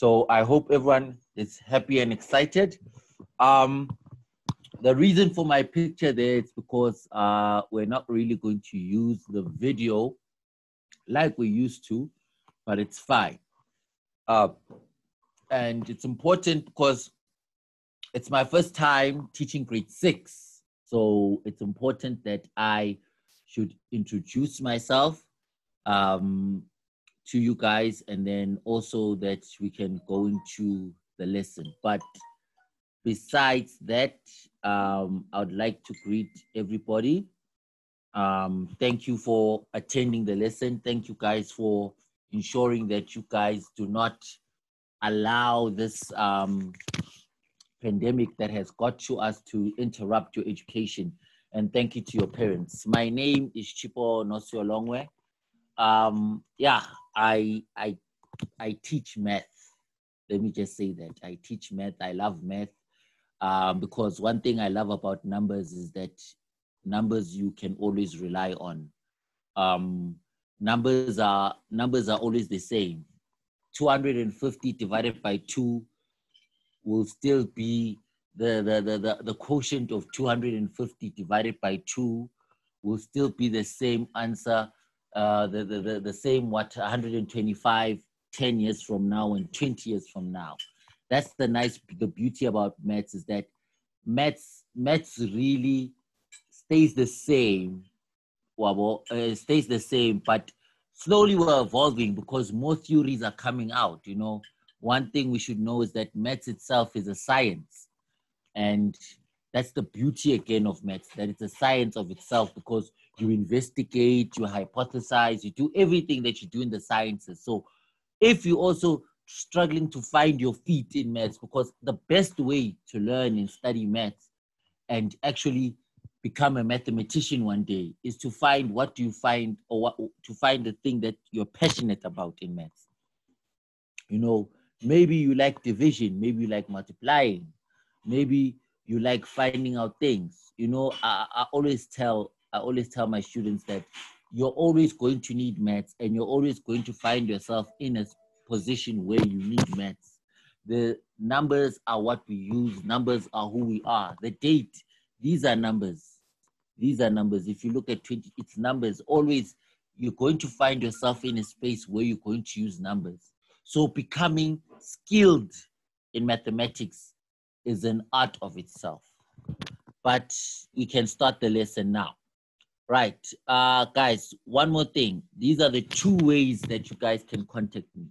So I hope everyone is happy and excited. Um, the reason for my picture there is because uh, we're not really going to use the video like we used to, but it's fine. Uh, and it's important because it's my first time teaching grade six. So it's important that I should introduce myself um, to you guys and then also that we can go into the lesson. But besides that, um, I would like to greet everybody. Um, thank you for attending the lesson. Thank you guys for ensuring that you guys do not allow this um, pandemic that has got to us to interrupt your education. And thank you to your parents. My name is Chipo Nosio Longwe. Um, yeah, I, I, I teach math. Let me just say that I teach math. I love math um, because one thing I love about numbers is that numbers you can always rely on. Um, numbers are numbers are always the same. 250 divided by 2 will still be the, the, the, the, the quotient of 250 divided by 2 will still be the same answer, uh, the, the, the, the same what 125 10 years from now and 20 years from now. That's the nice, the beauty about maths is that maths, maths really stays the same, well, uh, stays the same, but slowly we're evolving because more theories are coming out, you know. One thing we should know is that maths itself is a science. And that's the beauty again of maths, that it's a science of itself because you investigate, you hypothesize, you do everything that you do in the sciences. So if you also struggling to find your feet in maths, because the best way to learn and study maths and actually become a mathematician one day is to find what you find or what, to find the thing that you're passionate about in maths. You know, maybe you like division, maybe you like multiplying, maybe you like finding out things. You know, I, I always tell I always tell my students that you're always going to need maths and you're always going to find yourself in a position where you need maths. The numbers are what we use, numbers are who we are. The date, these are numbers. These are numbers. If you look at 20, it's numbers. Always, you're going to find yourself in a space where you're going to use numbers. So becoming skilled in mathematics is an art of itself. But we can start the lesson now. Right, uh, guys, one more thing. These are the two ways that you guys can contact me.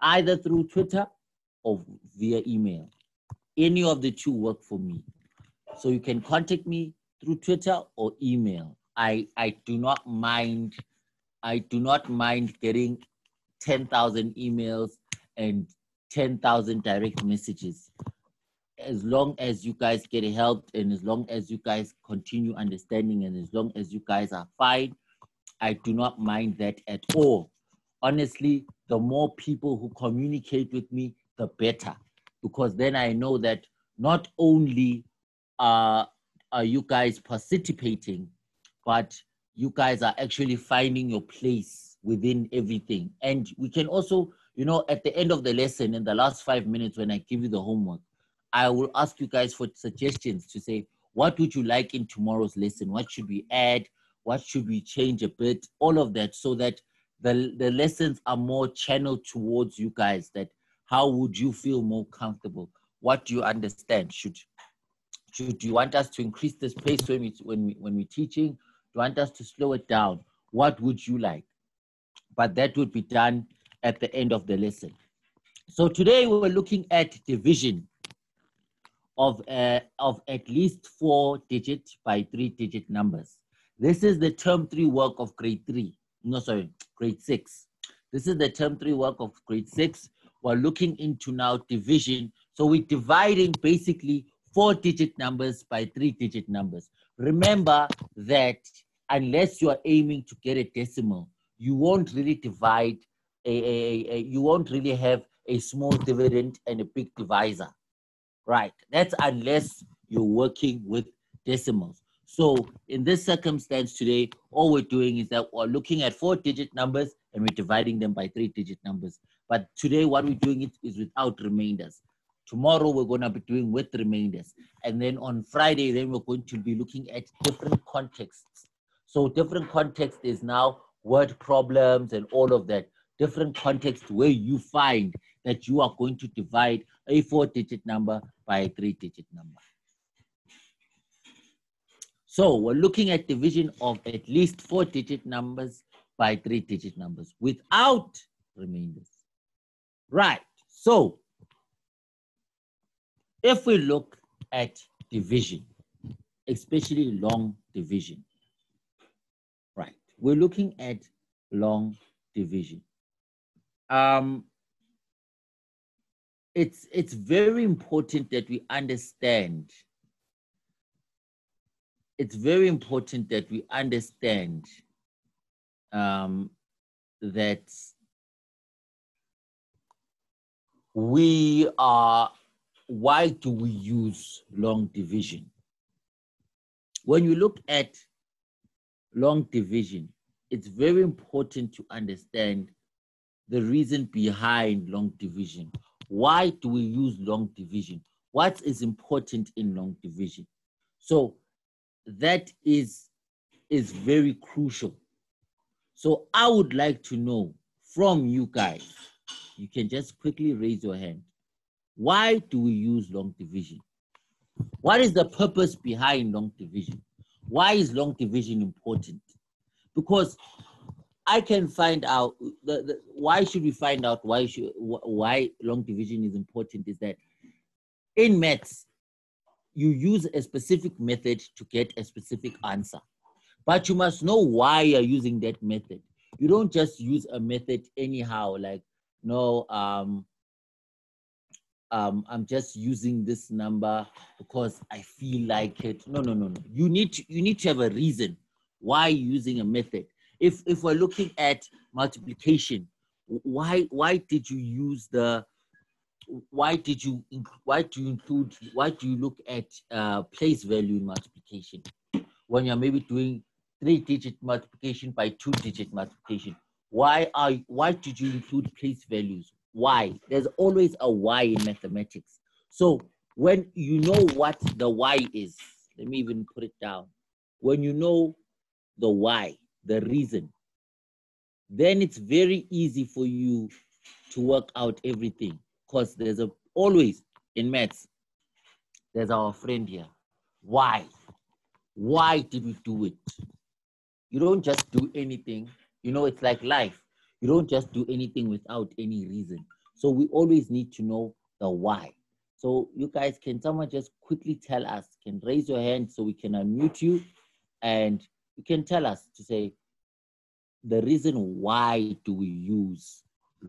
Either through Twitter or via email. Any of the two work for me. So you can contact me through Twitter or email. I, I do not mind, I do not mind getting 10,000 emails and 10,000 direct messages. As long as you guys get helped and as long as you guys continue understanding and as long as you guys are fine, I do not mind that at all. Honestly, the more people who communicate with me, the better. Because then I know that not only uh, are you guys participating, but you guys are actually finding your place within everything. And we can also, you know, at the end of the lesson, in the last five minutes, when I give you the homework, I will ask you guys for suggestions to say, what would you like in tomorrow's lesson? What should we add? What should we change a bit? All of that, so that the, the lessons are more channeled towards you guys. That how would you feel more comfortable? What do you understand? Should do you want us to increase the pace when we when we when we're teaching? Do you want us to slow it down? What would you like? But that would be done at the end of the lesson. So today we were looking at division of uh, of at least four digit by three digit numbers. This is the term three work of grade three. No, sorry, grade six. This is the term three work of grade six. We're looking into now division. So we're dividing basically four digit numbers by three digit numbers. Remember that unless you are aiming to get a decimal, you won't really divide, a, a, a, you won't really have a small dividend and a big divisor. Right, that's unless you're working with decimals. So in this circumstance today, all we're doing is that we're looking at four digit numbers and we're dividing them by three digit numbers. But today, what we're doing it is without remainders. Tomorrow, we're going to be doing with remainders. And then on Friday, then we're going to be looking at different contexts. So different context is now word problems and all of that. Different context where you find that you are going to divide a four-digit number by a three-digit number. So we're looking at division of at least four-digit numbers by three-digit numbers without remainders. Right, so if we look at division, especially long division, right, we're looking at long division. Um, it's, it's very important that we understand it's very important that we understand um, that we are, why do we use long division? When you look at long division, it's very important to understand the reason behind long division. Why do we use long division? What is important in long division? So that is, is very crucial. So I would like to know from you guys, you can just quickly raise your hand. Why do we use long division? What is the purpose behind long division? Why is long division important? Because I can find out the, the, why should we find out why should why long division is important is that in maths you use a specific method to get a specific answer but you must know why you're using that method you don't just use a method anyhow like no, um, um, I'm just using this number because I feel like it. No, no, no, no. You need to, you need to have a reason why using a method. If if we're looking at multiplication, why why did you use the why did you why do you include why do you look at uh, place value in multiplication when you're maybe doing three digit multiplication by two digit multiplication why are why did you include place values? Why? There's always a why in mathematics. So when you know what the why is, let me even put it down. When you know the why, the reason, then it's very easy for you to work out everything. Because there's a always in maths, there's our friend here. Why? Why did we do it? You don't just do anything you know, it's like life. You don't just do anything without any reason. So we always need to know the why. So you guys, can someone just quickly tell us, can raise your hand so we can unmute you and you can tell us to say the reason why do we use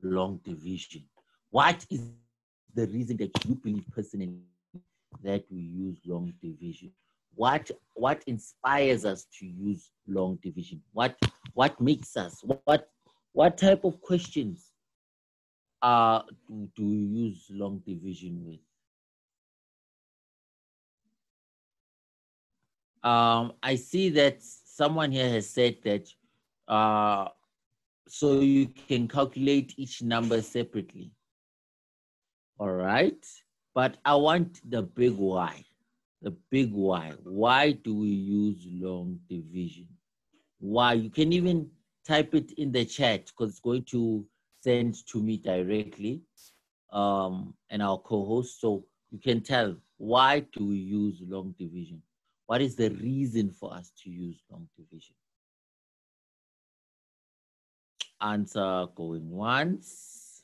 long division? What is the reason that you believe personally that we use long division? what what inspires us to use long division what what makes us what what type of questions uh do, do you use long division with um i see that someone here has said that uh so you can calculate each number separately all right but i want the big why the big why. Why do we use long division? Why? You can even type it in the chat because it's going to send to me directly um, and our co-host. So you can tell why do we use long division? What is the reason for us to use long division? Answer going once.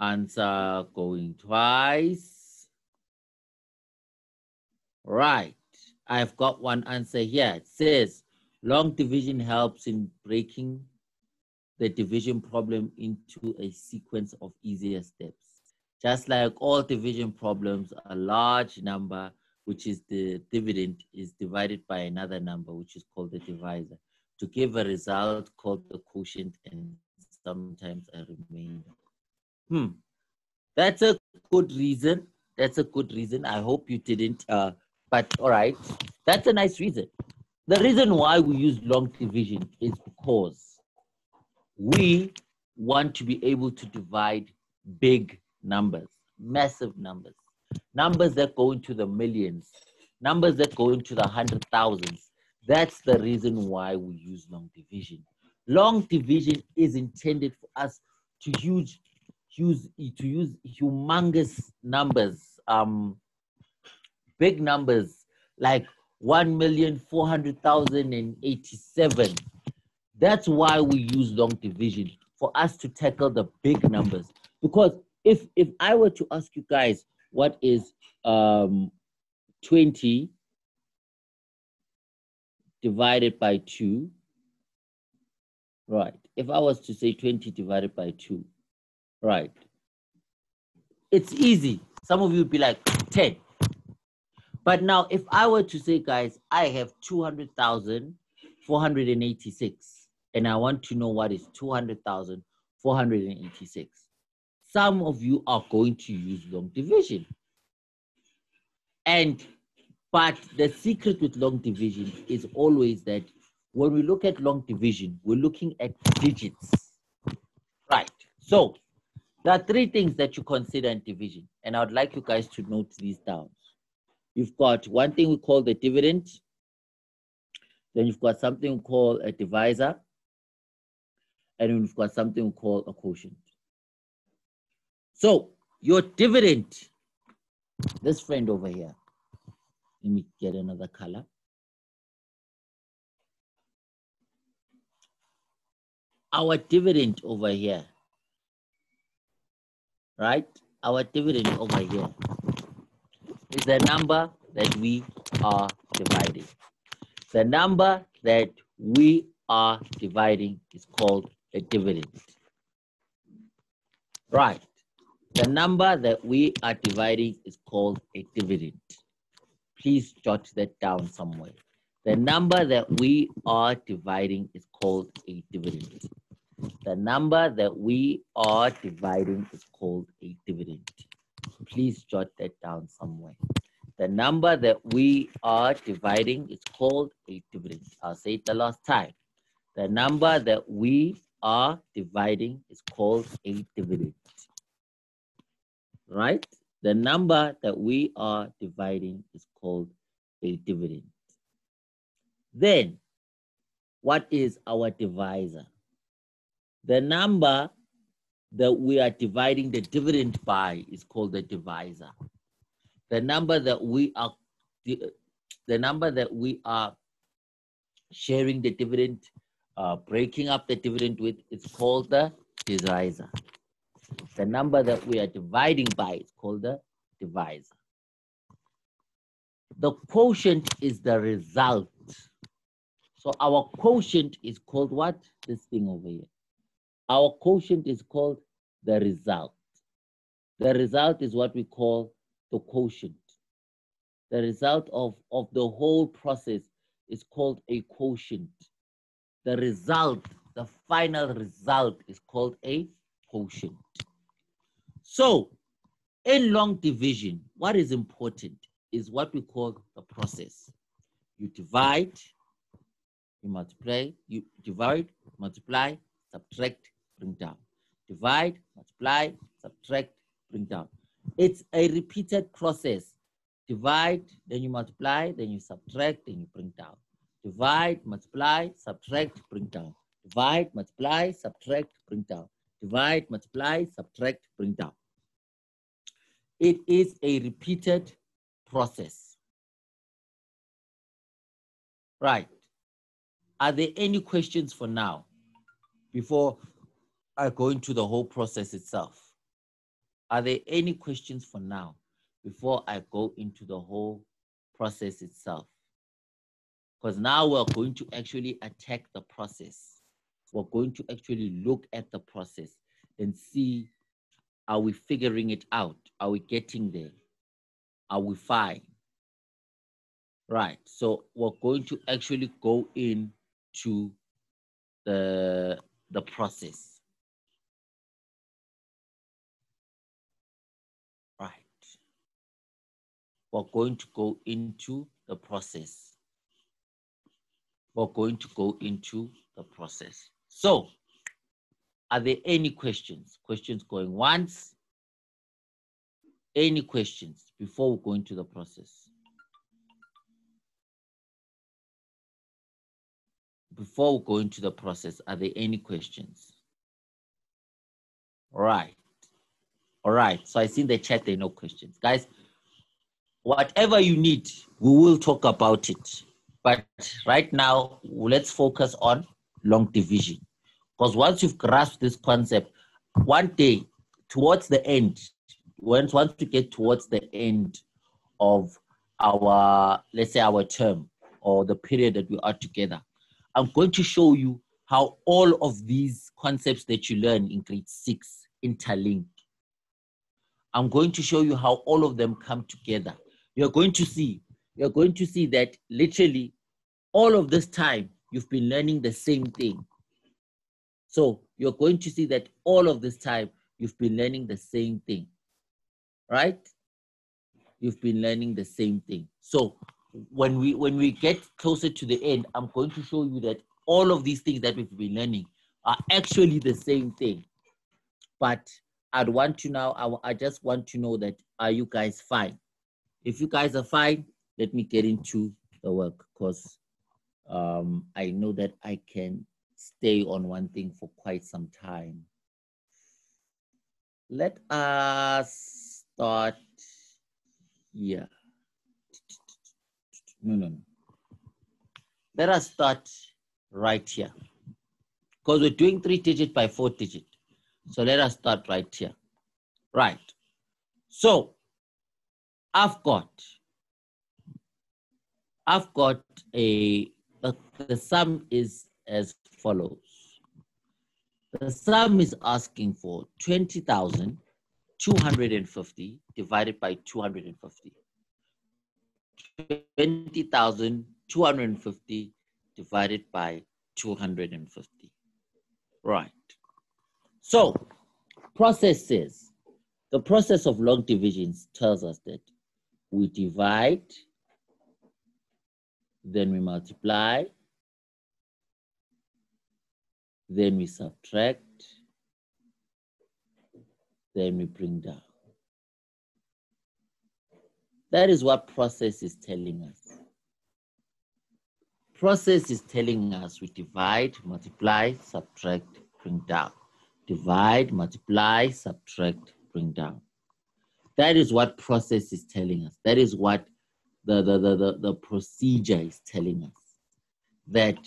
Answer going twice. Right. I've got one answer here. It says long division helps in breaking the division problem into a sequence of easier steps. Just like all division problems, a large number, which is the dividend, is divided by another number, which is called the divisor, to give a result called the quotient and sometimes a remainder. Hmm. That's a good reason. That's a good reason. I hope you didn't uh, but all right, that's a nice reason. The reason why we use long division is because we want to be able to divide big numbers, massive numbers, numbers that go into the millions, numbers that go into the hundred thousands. That's the reason why we use long division. Long division is intended for us to use, use to use humongous numbers, um, big numbers like 1,400,087. That's why we use long division for us to tackle the big numbers. Because if if I were to ask you guys what is um 20 divided by 2, right? If I was to say 20 divided by 2, right? It's easy. Some of you would be like 10. But now, if I were to say, guys, I have 200,486, and I want to know what is 200,486, some of you are going to use long division. And, but the secret with long division is always that when we look at long division, we're looking at digits. Right. So there are three things that you consider in division, and I would like you guys to note these down. You've got one thing we call the dividend. Then you've got something we call a divisor. And you've got something we call a quotient. So your dividend, this friend over here, let me get another color. Our dividend over here, right? Our dividend over here is the number that we are dividing. The number that we are dividing is called a dividend. Right. The number that we are dividing is called a dividend. Please jot that down somewhere. The number that we are dividing is called a dividend. The number that we are dividing is called a dividend. Please jot that down somewhere. The number that we are dividing is called a dividend. I'll say it the last time. The number that we are dividing is called a dividend. Right? The number that we are dividing is called a dividend. Then, what is our divisor? The number that we are dividing the dividend by is called the divisor. The number that we are the, number that we are sharing the dividend, uh, breaking up the dividend with is called the divisor. The number that we are dividing by is called the divisor. The quotient is the result. So our quotient is called what? This thing over here. Our quotient is called the result. The result is what we call the quotient. The result of, of the whole process is called a quotient. The result, the final result is called a quotient. So in long division, what is important is what we call the process. You divide, you multiply, you divide, multiply, subtract, bring down. Divide, multiply, subtract, bring down. It's a repeated process. Divide, then you multiply, then you subtract, then you bring down. Divide, multiply, subtract, bring down. Divide, multiply, subtract, bring down. Divide, multiply, subtract, bring down. It is a repeated process. Right. Are there any questions for now before I go into the whole process itself? Are there any questions for now before I go into the whole process itself? Because now we're going to actually attack the process. We're going to actually look at the process and see are we figuring it out? Are we getting there? Are we fine? Right. So we're going to actually go into the the process. Right. We're going to go into the process. We're going to go into the process. So Are there any questions? Questions going once? Any questions before we go into the process? Before we go into the process, are there any questions? All right. All right. So I see in the chat there are no questions. Guys, whatever you need, we will talk about it. But right now, let's focus on long division. Because once you've grasped this concept, one day towards the end, once once we get towards the end of our let's say our term or the period that we are together, I'm going to show you how all of these concepts that you learn in grade six interlink. I'm going to show you how all of them come together. You're going to see, you're going to see that literally all of this time you've been learning the same thing. So you're going to see that all of this time you've been learning the same thing, right? You've been learning the same thing. So when we when we get closer to the end, I'm going to show you that all of these things that we've been learning are actually the same thing. But I'd want to now, I, I just want to know that are you guys fine? If you guys are fine, let me get into the work because um, I know that I can stay on one thing for quite some time. Let us start here. No, no, no. Let us start right here. Because we're doing three digit by four digit. So let us start right here. Right. So I've got, I've got a, the, the sum is as follows. The sum is asking for 20,250 divided by 250. 20,250 divided by 250. Right. So, processes. The process of long divisions tells us that we divide, then we multiply, then we subtract, then we bring down. That is what process is telling us. Process is telling us we divide, multiply, subtract, bring down. Divide, multiply, subtract, bring down. That is what process is telling us. That is what the, the, the, the, the procedure is telling us. That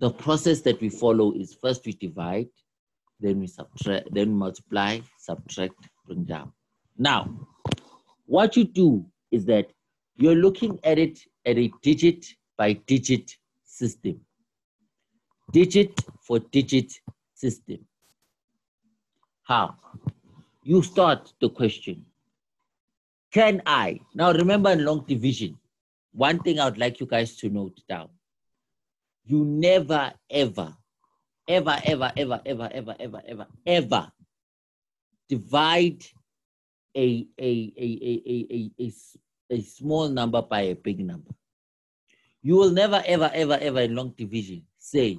the process that we follow is first we divide, then we subtract, then multiply, subtract, bring down. Now, what you do is that you're looking at it at a digit by digit system. Digit for digit system. How? You start the question. Can I? Now remember in long division, one thing I would like you guys to note down. You never, ever, ever, ever, ever, ever, ever, ever, ever, ever divide a, a, a, a, a, a, a, small number by a big number. You will never, ever, ever, ever in long division say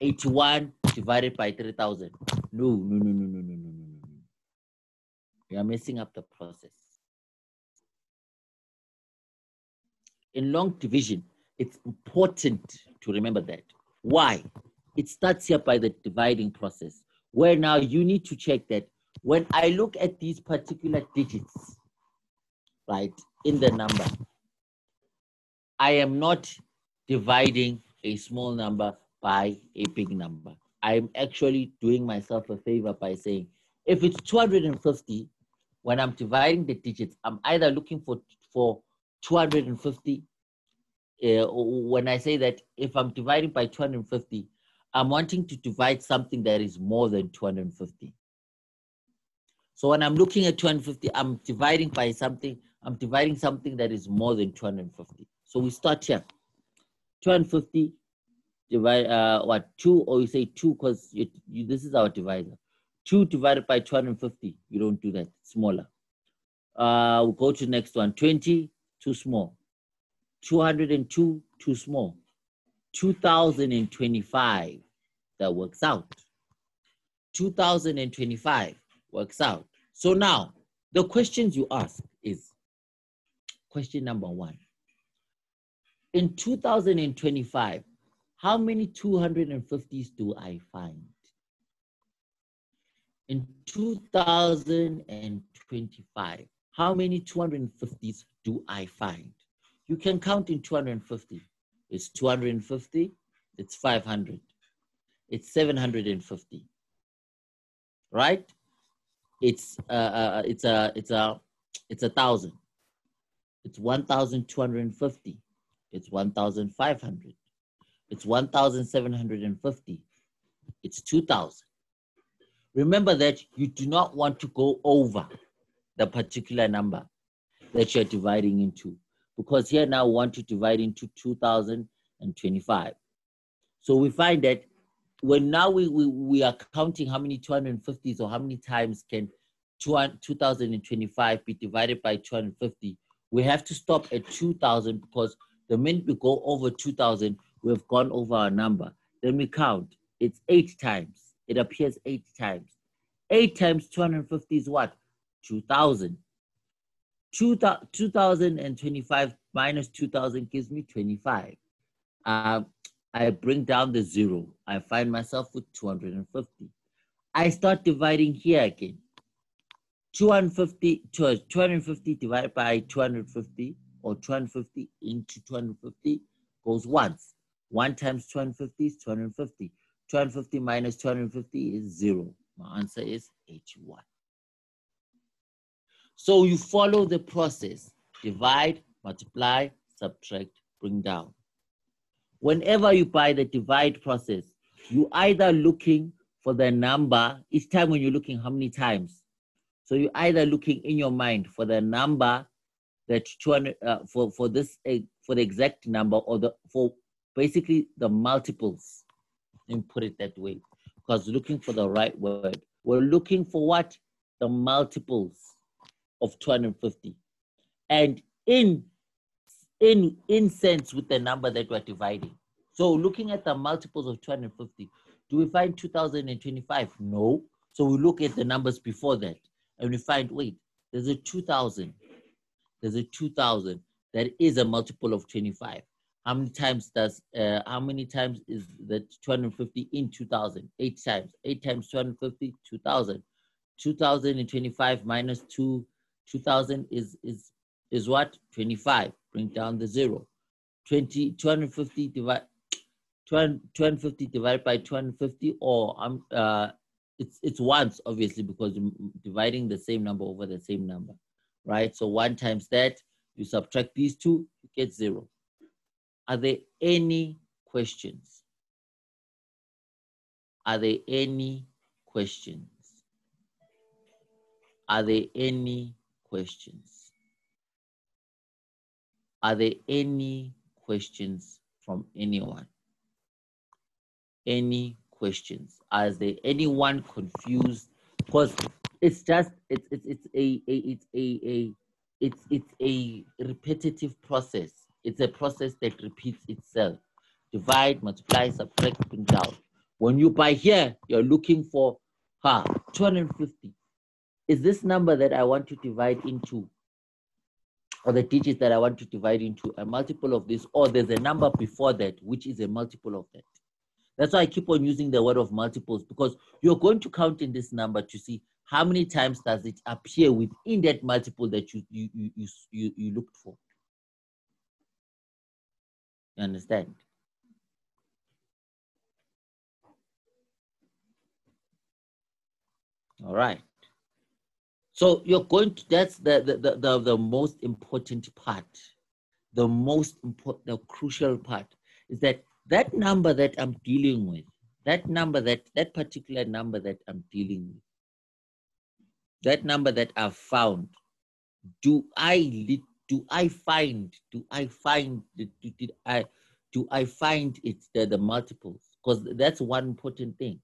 81 divided by 3,000. No, no, no, no, no, no, no, no, no. You are messing up the process. In long division, it's important to remember that. Why? It starts here by the dividing process, where now you need to check that when I look at these particular digits, right, in the number, I am not dividing a small number by a big number. I'm actually doing myself a favor by saying, if it's 250, when I'm dividing the digits, I'm either looking for, for 250 uh, when I say that if I'm dividing by 250, I'm wanting to divide something that is more than 250. So when I'm looking at 250, I'm dividing by something, I'm dividing something that is more than 250. So we start here. 250 divide, uh, what, 2, or you say 2 because this is our divisor. 2 divided by 250, you don't do that, smaller. Uh, we'll go to the next one, 20, too small. 202, too small. 2025, that works out. 2025 works out. So now, the questions you ask is question number one. In 2025, how many 250s do I find? In 2025, how many 250s do I find? You can count in 250. It's 250, it's 500, it's 750, right? It's uh, uh, it's a it's a it's a thousand. It's 1,250. It's 1,500. It's 1,750. It's 2,000. Remember that you do not want to go over the particular number that you're dividing into because here now we want to divide into 2025. So we find that when now we, we, we are counting how many 250s or how many times can 2025 be divided by 250, we have to stop at 2000 because the minute we go over 2000, we've gone over our number. Then we count. It's eight times. It appears eight times. Eight times 250 is what? 2000. 2025 minus 2000 gives me 25. Uh, I bring down the zero. I find myself with 250. I start dividing here again. 250, 250 divided by 250 or 250 into 250 goes once. 1 times 250 is 250. 250 minus 250 is 0. My answer is H1. So you follow the process. Divide, multiply, subtract, bring down. Whenever you buy the divide process, you either looking for the number, each time when you're looking how many times. So you're either looking in your mind for the number that 200, uh, for, for this, uh, for the exact number or the, for basically the multiples, and put it that way, because looking for the right word. We're looking for what? The multiples of 250. And in in in sense with the number that we're dividing. So looking at the multiples of 250, do we find 2025? No. So we look at the numbers before that and we find, wait, there's a 2000. There's a 2000 that is a multiple of 25. How many times does, uh, how many times is that 250 in 2000? Eight times. Eight times 250, 2000. 2025 minus 2, 2000 is, is, is what? 25. Bring down the zero. 20, 250 divide, 250 divided by 250 or um, uh, it's, it's once obviously because you're dividing the same number over the same number, right? So one times that, you subtract these two, you get zero. Are there any questions? Are there any questions? Are there any questions? Are there any questions from anyone? Any questions? Is there anyone confused? Because it's just it's it's it's a, a it's a, a it's it's a repetitive process it's a process that repeats itself. Divide, multiply, subtract, bring down. When you buy here, you're looking for huh, 250. Is this number that I want to divide into, or the digits that I want to divide into, a multiple of this, or there's a number before that, which is a multiple of that? That's why I keep on using the word of multiples, because you're going to count in this number to see how many times does it appear within that multiple that you, you, you, you, you looked for. You understand? All right. So you're going to, that's the, the, the, the, most important part. The most important, the crucial part is that that number that I'm dealing with, that number that, that particular number that I'm dealing with, that number that I've found, do I do I find, do I find, did, did I, do I find it the, the multiples? Because that's one important thing.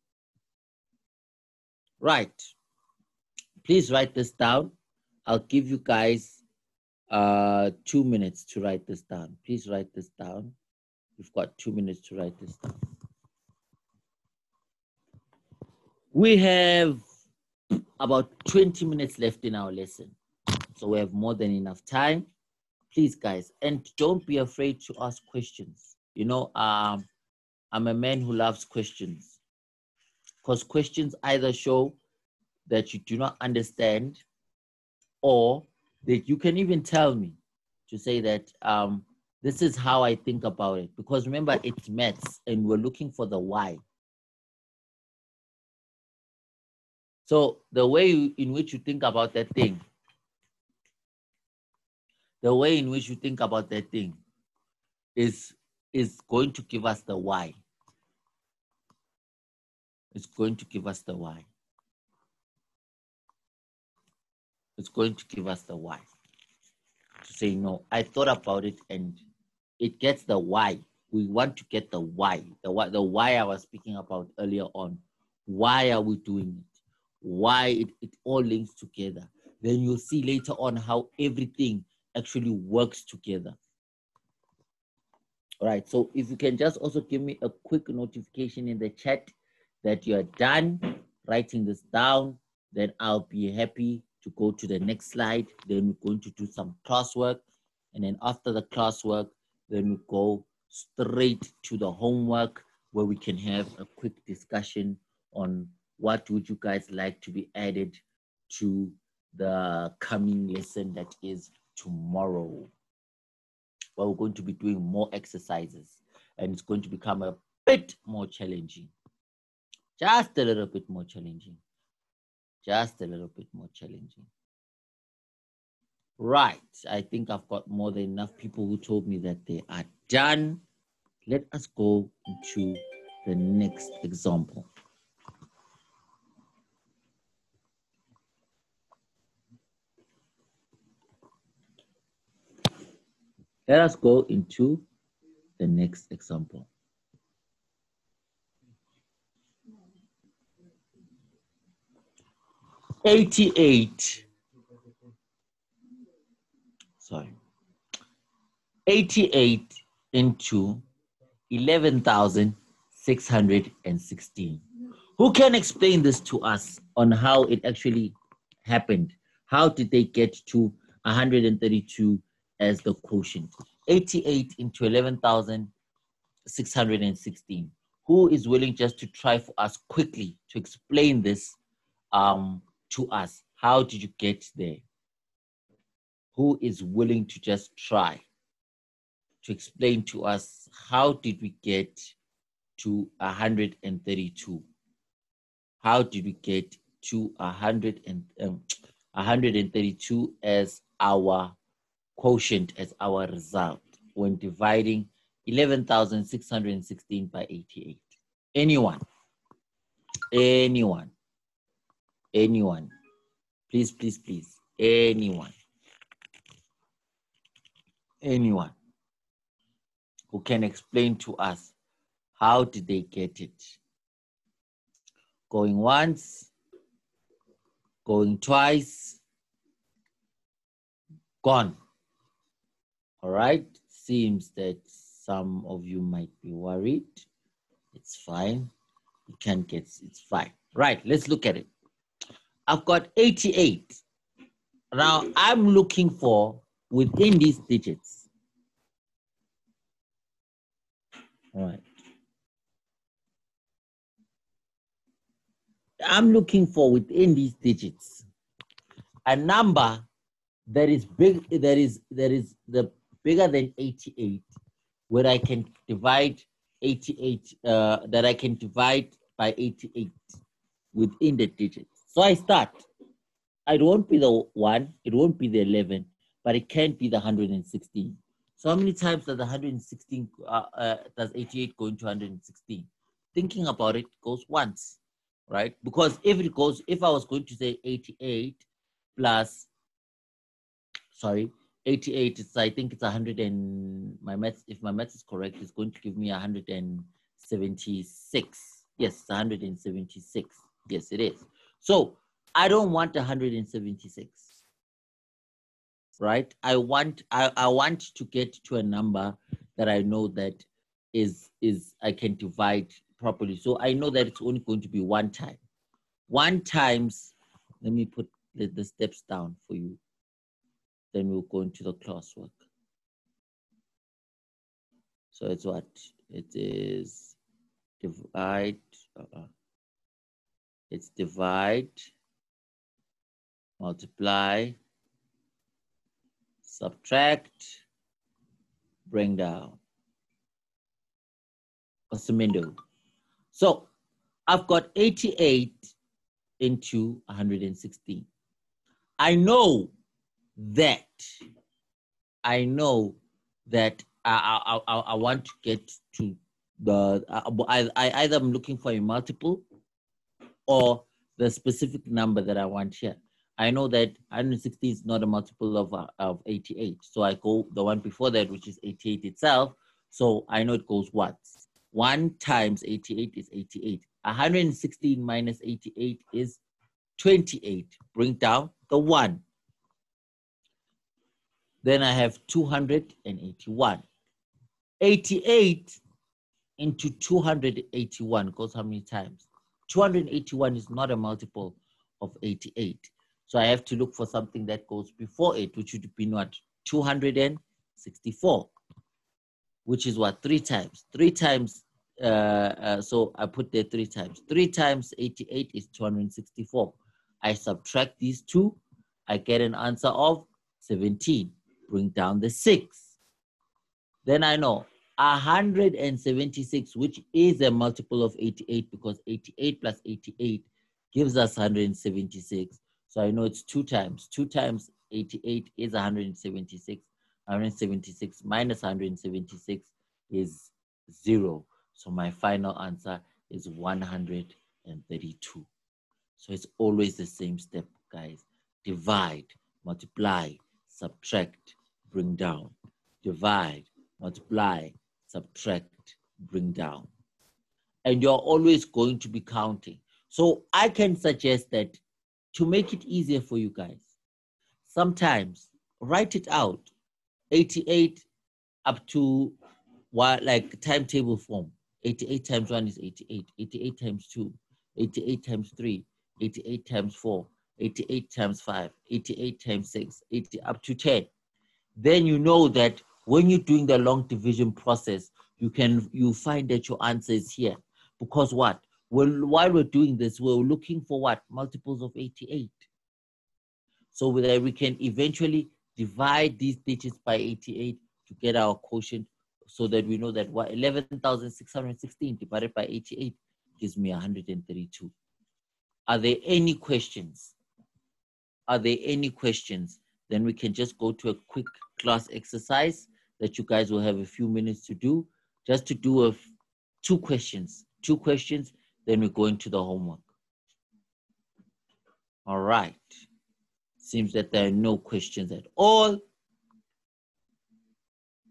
Right. Please write this down. I'll give you guys uh, two minutes to write this down. Please write this down. You've got two minutes to write this down. We have about 20 minutes left in our lesson. So we have more than enough time. Please, guys, and don't be afraid to ask questions. You know, um, I'm a man who loves questions because questions either show that you do not understand or that you can even tell me to say that um, this is how I think about it. Because remember, it's maths and we're looking for the why. So the way in which you think about that thing, the way in which you think about that thing is, is going to give us the why. It's going to give us the why. It's going to give us the why. To say, no, I thought about it and it gets the why. We want to get the why, the why, the why I was speaking about earlier on. Why are we doing it? why it, it all links together. Then you'll see later on how everything actually works together. All right, so if you can just also give me a quick notification in the chat that you're done writing this down, then I'll be happy to go to the next slide. Then we're going to do some classwork. And then after the classwork, then we go straight to the homework where we can have a quick discussion on what would you guys like to be added to the coming lesson that is tomorrow? Well, we're going to be doing more exercises and it's going to become a bit more challenging. Just a little bit more challenging. Just a little bit more challenging. Right, I think I've got more than enough people who told me that they are done. Let us go into the next example. Let us go into the next example. Eighty-eight. Sorry. Eighty-eight into eleven thousand six hundred and sixteen. Who can explain this to us on how it actually happened? How did they get to 132 as the quotient. 88 into 11,616. Who is willing just to try for us quickly to explain this um, to us? How did you get there? Who is willing to just try to explain to us how did we get to 132? How did we get to 100 and, um, 132 as our quotient as our result when dividing 11,616 by 88. Anyone? Anyone? Anyone? Please, please, please. Anyone? Anyone who can explain to us how did they get it? Going once, going twice, gone. All right, seems that some of you might be worried. It's fine. You can't get, it's fine. Right, let's look at it. I've got 88. Now I'm looking for within these digits. All right. I'm looking for within these digits a number that is big that is that is the bigger than 88 where I can divide 88, uh, that I can divide by 88 within the digits. So I start. It won't be the 1, it won't be the 11, but it can't be the 116. So how many times does the 116, uh, uh, does 88 go into 116? Thinking about it goes once, right? Because if it goes, if I was going to say 88 plus, sorry, 88 it's i think it's 100 and my math, if my math is correct it's going to give me 176 yes 176 yes it is so i don't want 176 right i want I, I want to get to a number that i know that is is i can divide properly so i know that it's only going to be one time 1 times, let me put the, the steps down for you. Then we'll go into the classwork. So it's what? It is divide, uh -uh. It's divide, multiply, subtract, bring down. Osimindo. So I've got 88 into 116. I know that, I know that I, I, I, I want to get to the, I, I either I'm looking for a multiple or the specific number that I want here. I know that 160 is not a multiple of, of 88. So I go the one before that, which is 88 itself. So I know it goes what? 1 times 88 is 88. 116 minus 88 is 28. Bring down the 1. Then I have 281. 88 into 281 goes how many times? 281 is not a multiple of 88. So I have to look for something that goes before it, which would be what? 264, which is what? Three times. Three times, uh, uh, so I put there three times. Three times 88 is 264. I subtract these two, I get an answer of 17. Bring down the six. Then I know 176, which is a multiple of 88 because 88 plus 88 gives us 176. So I know it's two times. Two times 88 is 176. 176 minus 176 is zero. So my final answer is 132. So it's always the same step, guys. Divide, multiply, subtract, bring down. Divide, multiply, subtract, bring down. And you're always going to be counting. So I can suggest that to make it easier for you guys, sometimes write it out 88 up to what like timetable form 88 times 1 is 88 88 times 2 88 times 3 88 times 4 88 times 5 88 times 6 80 up to 10 then you know that when you're doing the long division process you can you find that your answer is here because what well, while we're doing this, we're looking for what? Multiples of 88. So that we can eventually divide these digits by 88 to get our quotient so that we know that what 11,616 divided by 88 gives me 132. Are there any questions? Are there any questions? Then we can just go to a quick class exercise that you guys will have a few minutes to do, just to do a two questions, two questions then we go into the homework. All right. Seems that there are no questions at all.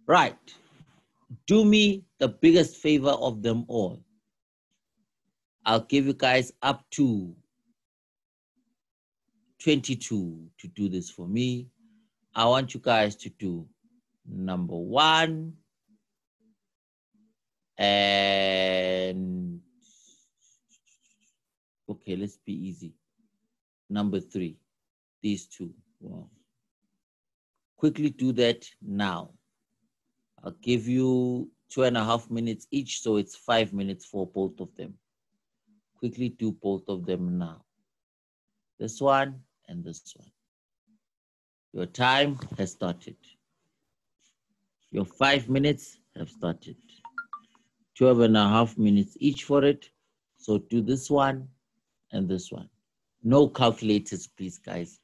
Right. Do me the biggest favor of them all. I'll give you guys up to 22 to do this for me. I want you guys to do number one and Okay, let's be easy. Number three, these two. Wow. Quickly do that now. I'll give you two and a half minutes each, so it's five minutes for both of them. Quickly do both of them now. This one and this one. Your time has started. Your five minutes have started. 12 and a half minutes each for it. So do this one and this one. No calculators, please, guys.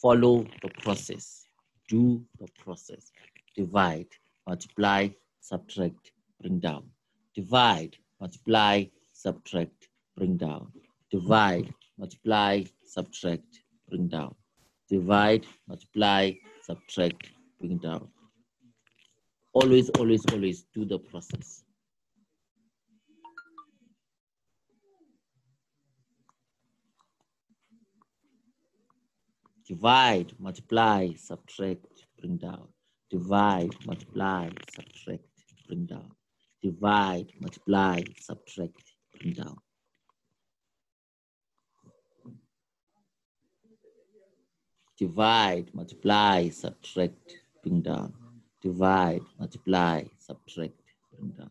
Follow the process. Do the process. Divide, multiply, subtract, bring down. Divide, multiply, subtract, bring down. Divide, multiply, subtract, bring down. Divide, multiply, subtract, bring down. Always, always, always do the process. Divide, multiply, subtract, bring down. Divide, multiply, subtract, bring down. Divide, multiply, subtract, bring down. divide, multiply, subtract, bring down. Divide, multiply, subtract, bring down.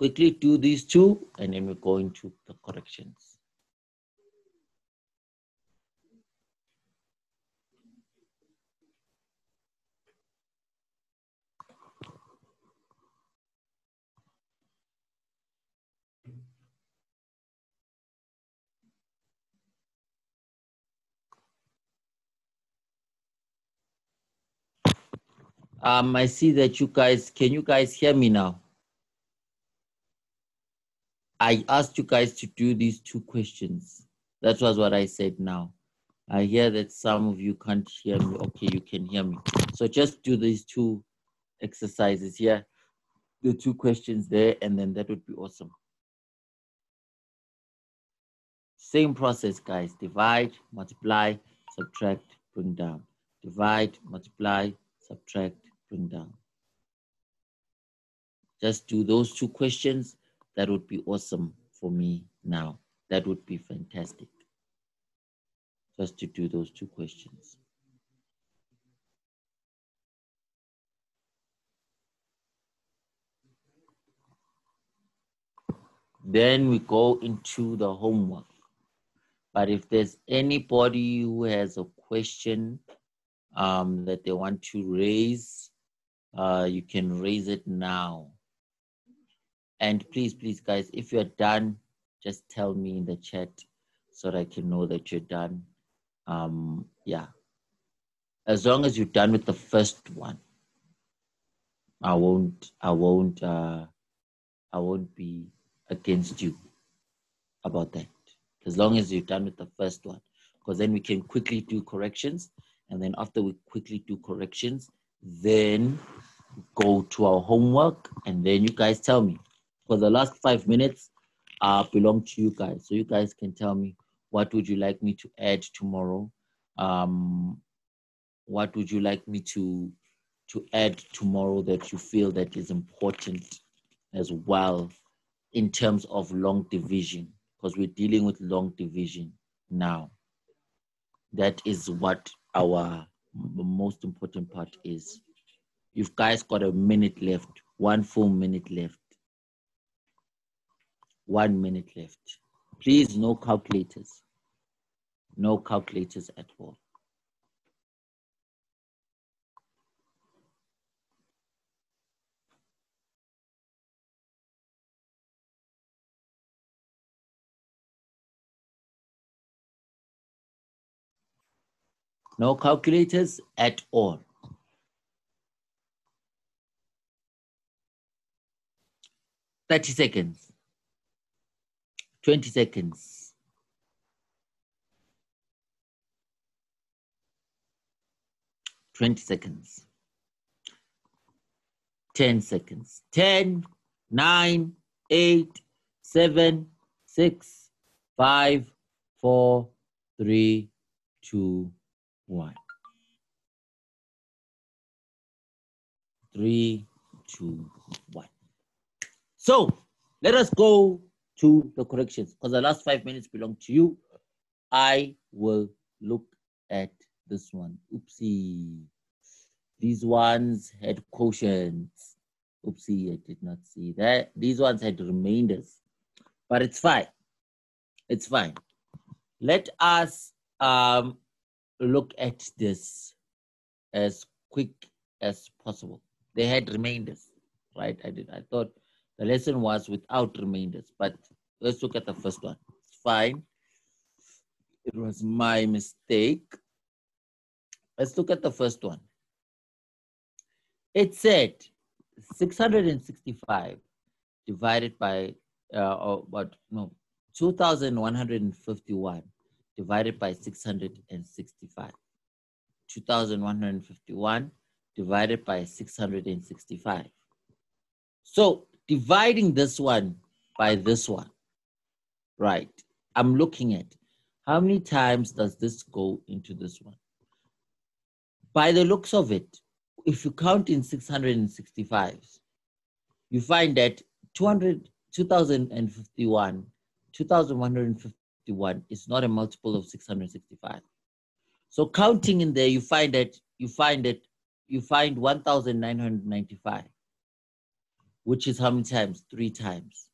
quickly do these two and then we go into the corrections. Um, I see that you guys, can you guys hear me now? I asked you guys to do these two questions. That was what I said now. I hear that some of you can't hear me. Okay, you can hear me. So just do these two exercises here, the two questions there, and then that would be awesome. Same process, guys. Divide, multiply, subtract, bring down. Divide, multiply, subtract, bring down. Just do those two questions that would be awesome for me now. That would be fantastic. Just to do those two questions. Then we go into the homework. But if there's anybody who has a question um, that they want to raise, uh, you can raise it now. And please, please, guys, if you're done, just tell me in the chat so that I can know that you're done. Um, yeah. As long as you're done with the first one, I won't, I won't, uh, I won't be against you about that. As long as you're done with the first one, because then we can quickly do corrections. And then after we quickly do corrections, then go to our homework and then you guys tell me for the last five minutes uh, belong to you guys. So you guys can tell me what would you like me to add tomorrow? Um, what would you like me to to add tomorrow that you feel that is important as well in terms of long division? Because we're dealing with long division now. That is what our most important part is. You've guys got a minute left, one full minute left. One minute left. Please, no calculators. No calculators at all. No calculators at all. Thirty seconds. 20 seconds. Twenty seconds. Ten seconds. Ten, nine, eight, seven, six, five, four, three, two, one. Three, two. So let us go to the corrections because the last five minutes belong to you. I will look at this one. Oopsie. These ones had quotients. Oopsie, I did not see that. These ones had remainders, but it's fine. It's fine. Let us um, look at this as quick as possible. They had remainders, right? I did. I thought the lesson was without remainders, but let's look at the first one. It's fine. It was my mistake. Let's look at the first one. It said 665 divided by, uh, or what, no, 2,151 divided by 665. 2,151 divided by 665. So dividing this one by this one, right? I'm looking at How many times does this go into this one? By the looks of it, if you count in 665s, you find that 200, 2051, 2151 is not a multiple of 665. So counting in there, you find that you find that you find 1,995, which is how many times? Three times.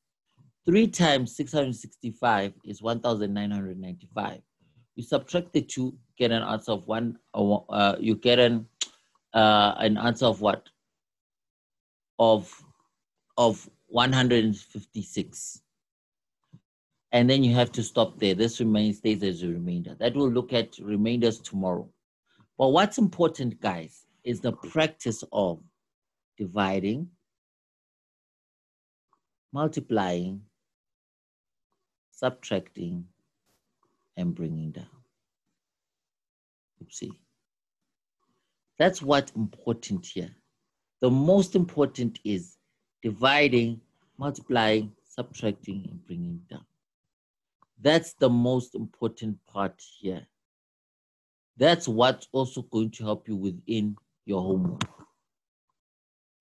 Three times 665 is 1,995. You subtract the two, get an answer of one, uh, you get an, uh, an answer of what? Of, of 156. And then you have to stop there. This remains stays as a remainder. That will look at remainders tomorrow. But what's important, guys, is the practice of dividing, multiplying, subtracting, and bringing down. Oopsie. That's what's important here. The most important is dividing, multiplying, subtracting, and bringing down. That's the most important part here. That's what's also going to help you within your homework.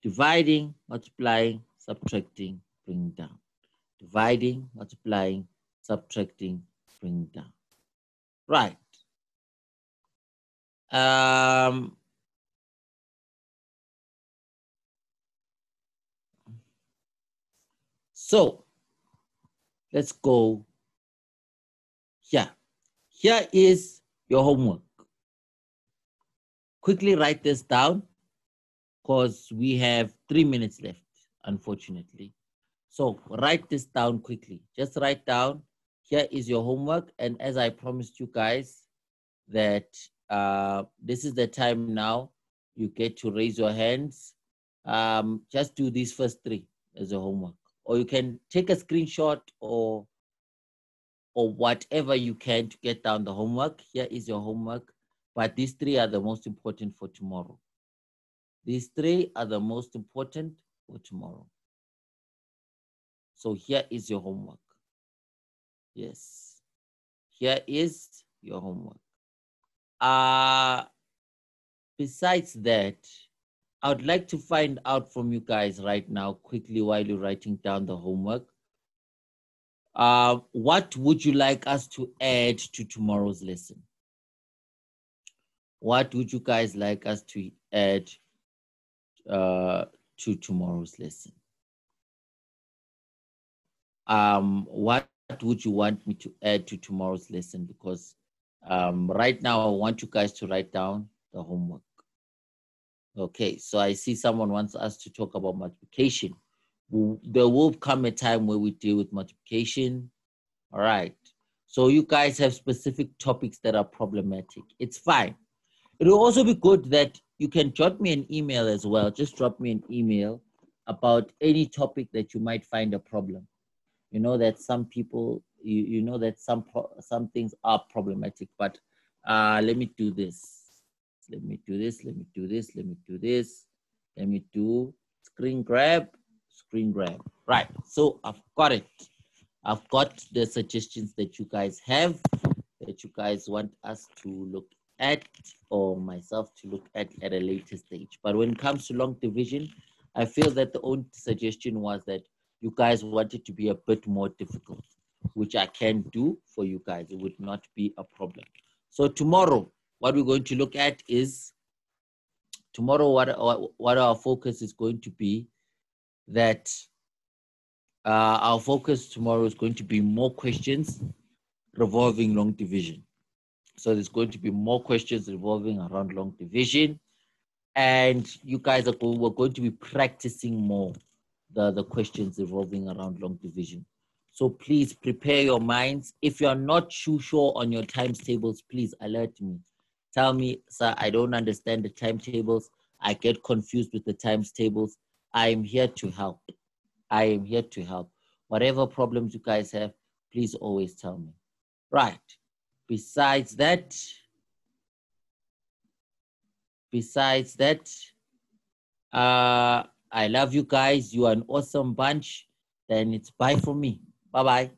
Dividing, multiplying, subtracting, bring down. Dividing, multiplying, subtracting, bring down. Right. Um, so let's go here. Here is your homework quickly write this down because we have three minutes left, unfortunately. So write this down quickly. Just write down, here is your homework. And as I promised you guys that uh, this is the time now, you get to raise your hands. Um, just do these first three as a homework. Or you can take a screenshot or or whatever you can to get down the homework. Here is your homework. But these three are the most important for tomorrow. These three are the most important for tomorrow. So here is your homework. Yes. Here is your homework. Uh, besides that, I would like to find out from you guys right now, quickly, while you're writing down the homework. Uh, what would you like us to add to tomorrow's lesson? What would you guys like us to add uh, to tomorrow's lesson? Um, what would you want me to add to tomorrow's lesson? Because um, right now I want you guys to write down the homework. Okay, so I see someone wants us to talk about multiplication. There will come a time where we deal with multiplication. All right. So you guys have specific topics that are problematic. It's fine. It will also be good that you can drop me an email as well. Just drop me an email about any topic that you might find a problem. You know that some people, you, you know that some some things are problematic, but uh, let me do this. Let me do this. Let me do this. Let me do this. Let me do screen grab, screen grab. Right. So I've got it. I've got the suggestions that you guys have that you guys want us to look at or myself to look at at a later stage. But when it comes to long division, I feel that the only suggestion was that you guys want it to be a bit more difficult, which I can do for you guys. It would not be a problem. So tomorrow, what we're going to look at is tomorrow what, what our focus is going to be that uh, our focus tomorrow is going to be more questions revolving long division. So there's going to be more questions revolving around long division. And you guys are going, we're going to be practicing more the, the questions revolving around long division. So please prepare your minds. If you're not too sure on your times tables, please alert me. Tell me, sir, I don't understand the timetables. I get confused with the times tables. I am here to help. I am here to help. Whatever problems you guys have, please always tell me. Right besides that, besides that, uh, I love you guys. You are an awesome bunch. Then it's bye for me. Bye bye.